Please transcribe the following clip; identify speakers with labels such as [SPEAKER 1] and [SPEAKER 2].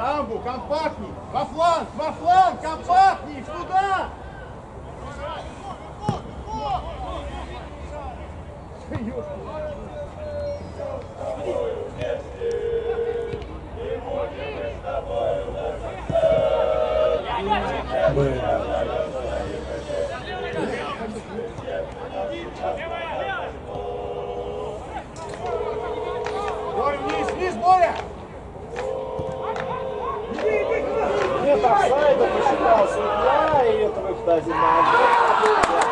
[SPEAKER 1] Самбу, компактней! Во фланг, во фланг, компактней! Туда! Боря, вниз, вниз, Боря!
[SPEAKER 2] Nossa, ai, eu tô gostando demais.